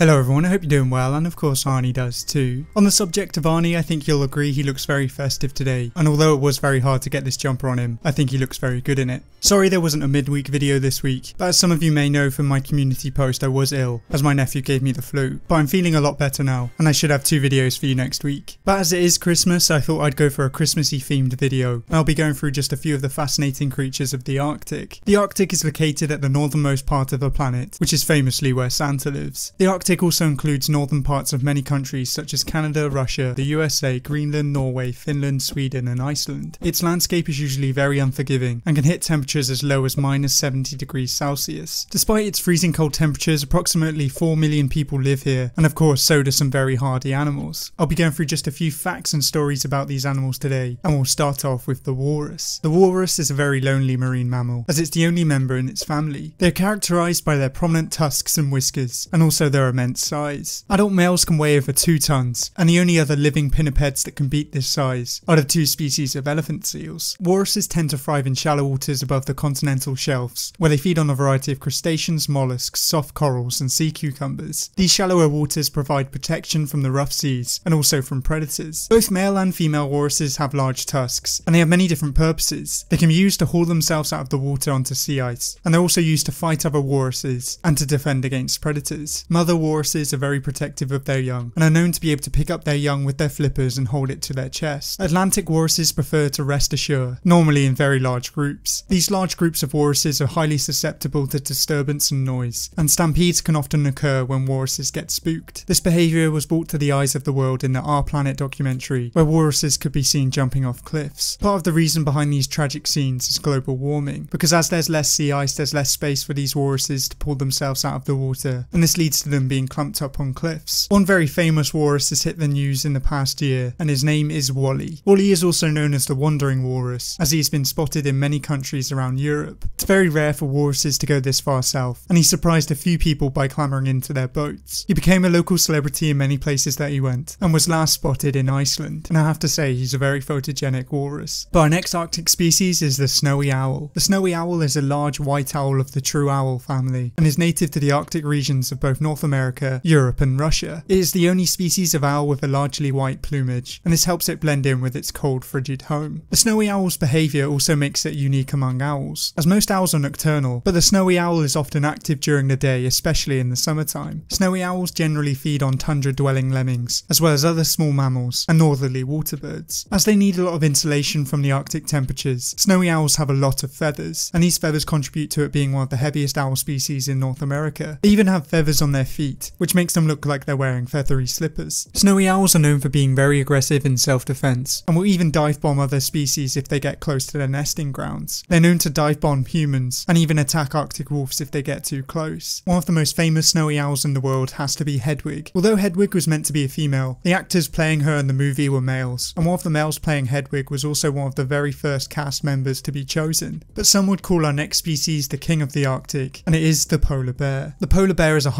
Hello everyone, I hope you're doing well, and of course Arnie does too. On the subject of Arnie, I think you'll agree he looks very festive today, and although it was very hard to get this jumper on him, I think he looks very good in it. Sorry there wasn't a midweek video this week, but as some of you may know from my community post I was ill, as my nephew gave me the flu, but I'm feeling a lot better now, and I should have two videos for you next week. But as it is Christmas, I thought I'd go for a Christmassy themed video, and I'll be going through just a few of the fascinating creatures of the Arctic. The Arctic is located at the northernmost part of the planet, which is famously where Santa lives. The Arctic also includes northern parts of many countries such as Canada, Russia, the USA, Greenland, Norway, Finland, Sweden, and Iceland. Its landscape is usually very unforgiving and can hit temperatures as low as minus 70 degrees Celsius. Despite its freezing cold temperatures, approximately 4 million people live here, and of course, so do some very hardy animals. I'll be going through just a few facts and stories about these animals today, and we'll start off with the walrus. The walrus is a very lonely marine mammal, as it's the only member in its family. They're characterized by their prominent tusks and whiskers, and also their immense size. Adult males can weigh over 2 tons, and the only other living pinnipeds that can beat this size are the two species of elephant seals. Walruses tend to thrive in shallow waters above the continental shelves, where they feed on a variety of crustaceans, mollusks, soft corals, and sea cucumbers. These shallower waters provide protection from the rough seas and also from predators. Both male and female walruses have large tusks, and they have many different purposes. They can be used to haul themselves out of the water onto sea ice, and they're also used to fight other walruses and to defend against predators. Mother are very protective of their young and are known to be able to pick up their young with their flippers and hold it to their chest. Atlantic walruses prefer to rest ashore, normally in very large groups. These large groups of walruses are highly susceptible to disturbance and noise, and stampedes can often occur when walruses get spooked. This behaviour was brought to the eyes of the world in the Our Planet documentary, where walruses could be seen jumping off cliffs. Part of the reason behind these tragic scenes is global warming, because as there's less sea ice, there's less space for these walruses to pull themselves out of the water, and this leads to them being clumped up on cliffs. One very famous walrus has hit the news in the past year, and his name is Wally. Wally is also known as the wandering walrus, as he's been spotted in many countries around Europe. It's very rare for walruses to go this far south, and he surprised a few people by clambering into their boats. He became a local celebrity in many places that he went, and was last spotted in Iceland, and I have to say he's a very photogenic walrus. But our next Arctic species is the snowy owl. The snowy owl is a large white owl of the true owl family, and is native to the Arctic regions of both North America, Europe, and Russia. It is the only species of owl with a largely white plumage, and this helps it blend in with its cold, frigid home. The snowy owl's behaviour also makes it unique among owls, as most owls are nocturnal, but the snowy owl is often active during the day, especially in the summertime. Snowy owls generally feed on tundra-dwelling lemmings, as well as other small mammals and northerly water birds. As they need a lot of insulation from the Arctic temperatures, snowy owls have a lot of feathers, and these feathers contribute to it being one of the heaviest owl species in North America. They even have feathers on their feet, which makes them look like they're wearing feathery slippers. Snowy owls are known for being very aggressive in self-defense, and will even dive bomb other species if they get close to their nesting grounds. They're known to dive bomb humans, and even attack Arctic wolves if they get too close. One of the most famous snowy owls in the world has to be Hedwig. Although Hedwig was meant to be a female, the actors playing her in the movie were males, and one of the males playing Hedwig was also one of the very first cast members to be chosen. But some would call our next species the king of the Arctic, and it is the polar bear. The polar bear is a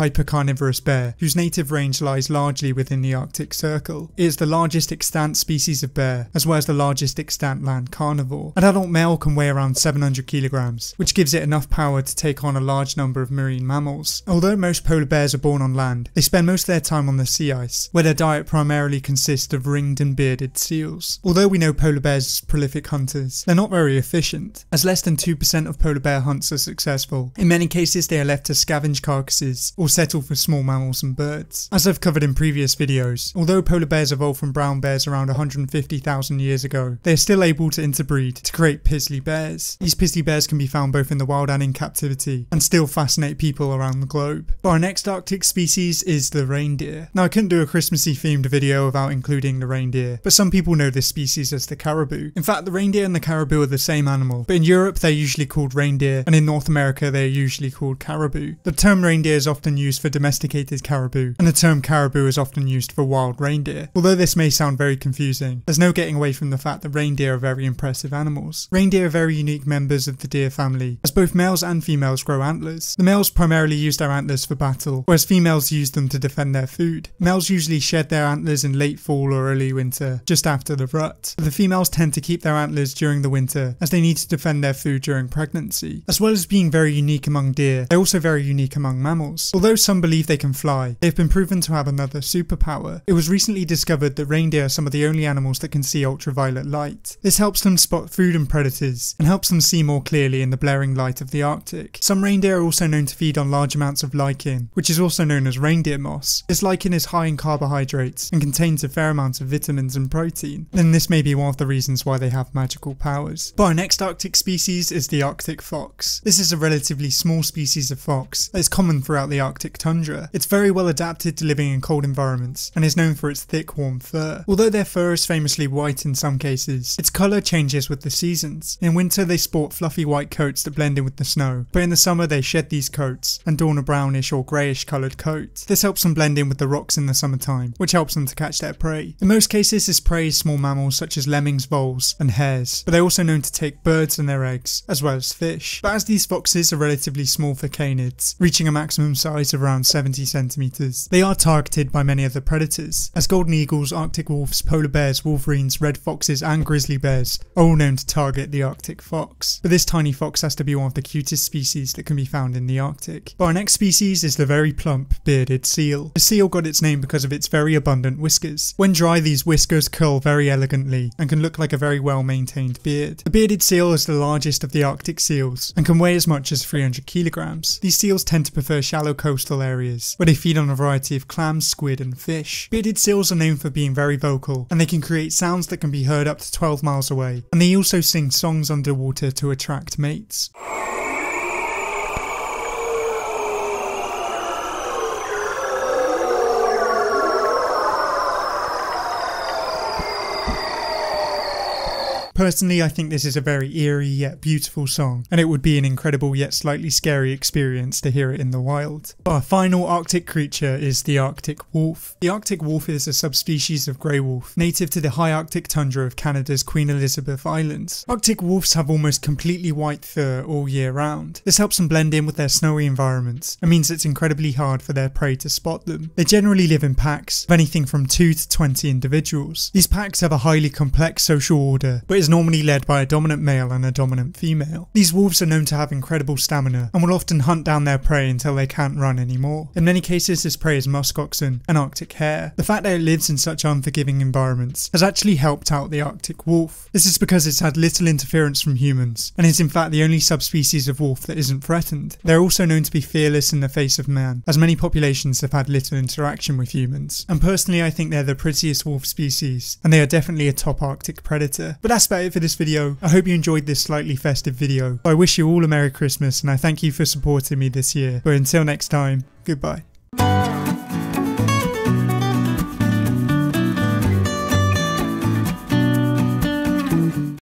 hypercarnivorous bear whose native range lies largely within the Arctic Circle. It is the largest extant species of bear, as well as the largest extant land carnivore. An adult male can weigh around 700 kilograms, which gives it enough power to take on a large number of marine mammals. Although most polar bears are born on land, they spend most of their time on the sea ice, where their diet primarily consists of ringed and bearded seals. Although we know polar bears are prolific hunters, they're not very efficient, as less than 2% of polar bear hunts are successful. In many cases, they are left to scavenge carcasses or settle for small mammals and birds. As I've covered in previous videos, although polar bears evolved from brown bears around 150,000 years ago, they are still able to interbreed to create pizzly bears. These pizzly bears can be found both in the wild and in captivity, and still fascinate people around the globe. But our next Arctic species is the reindeer. Now I couldn't do a Christmassy themed video without including the reindeer, but some people know this species as the caribou. In fact, the reindeer and the caribou are the same animal, but in Europe they're usually called reindeer, and in North America they're usually called caribou. The term reindeer is often used for domesticated caribou, and the term caribou is often used for wild reindeer. Although this may sound very confusing, there's no getting away from the fact that reindeer are very impressive animals. Reindeer are very unique members of the deer family, as both males and females grow antlers. The males primarily use their antlers for battle, whereas females use them to defend their food. Males usually shed their antlers in late fall or early winter, just after the rut, but the females tend to keep their antlers during the winter, as they need to defend their food during pregnancy. As well as being very unique among deer, they're also very unique among mammals. Although some believe they can fly, they've been proven to have another superpower. It was recently discovered that reindeer are some of the only animals that can see ultraviolet light. This helps them spot food and predators, and helps them see more clearly in the blaring light of the Arctic. Some reindeer are also known to feed on large amounts of lichen, which is also known as reindeer moss. This lichen is high in carbohydrates and contains a fair amount of vitamins and protein, and this may be one of the reasons why they have magical powers. But our next Arctic species is the Arctic fox. This is a relatively small species of fox that is common throughout the Arctic tundra. It's very well adapted to living in cold environments and is known for its thick warm fur. Although their fur is famously white in some cases, its colour changes with the seasons. In winter they sport fluffy white coats that blend in with the snow, but in the summer they shed these coats and don a brownish or greyish coloured coat. This helps them blend in with the rocks in the summertime, which helps them to catch their prey. In most cases this prey is small mammals such as lemmings, voles and hares, but they're also known to take birds and their eggs, as well as fish. But as these foxes are relatively small for canids, reaching a maximum size of around 70 centimeters, they are targeted by many other predators, as golden eagles, arctic wolves, polar bears, wolverines, red foxes and grizzly bears are all known to target the arctic fox. But this tiny fox has to be one of the cutest species that can be found in the Arctic. But our next species is the very plump, bearded seal. The seal got its name because of its very abundant whiskers. When dry, these whiskers curl very elegantly and can look like a very well maintained beard. The bearded seal is the largest of the Arctic seals and can weigh as much as 300 kilograms. These seals tend to prefer shallow coastal areas where they feed on a variety of clams, squid and fish. Bearded seals are known for being very vocal and they can create sounds that can be heard up to 12 miles away and they also sing songs underwater to attract mates. Personally, I think this is a very eerie yet beautiful song, and it would be an incredible yet slightly scary experience to hear it in the wild. Our final Arctic creature is the Arctic wolf. The Arctic wolf is a subspecies of grey wolf, native to the high Arctic tundra of Canada's Queen Elizabeth Islands. Arctic wolves have almost completely white fur all year round. This helps them blend in with their snowy environments, and means it's incredibly hard for their prey to spot them. They generally live in packs of anything from 2 to 20 individuals. These packs have a highly complex social order, but is normally led by a dominant male and a dominant female. These wolves are known to have incredible stamina and will often hunt down their prey until they can't run anymore. In many cases, this prey is muskoxen, and Arctic hare. The fact that it lives in such unforgiving environments has actually helped out the Arctic wolf. This is because it's had little interference from humans and is in fact the only subspecies of wolf that isn't threatened. They're also known to be fearless in the face of man, as many populations have had little interaction with humans. And personally, I think they're the prettiest wolf species, and they are definitely a top Arctic predator. But that's about it for this video. I hope you enjoyed this slightly festive video. I wish you all a Merry Christmas and I thank you for supporting me this year. But until next time, goodbye.